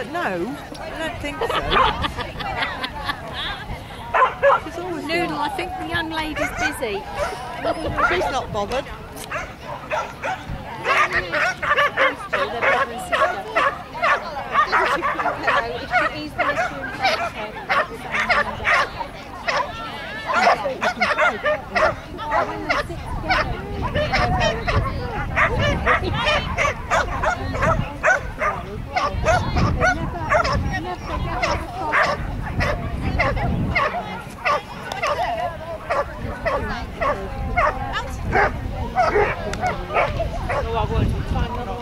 Uh, no, I don't think so. She's always Noodle, I think the young lady's busy. She's not bothered. No, I wasn't.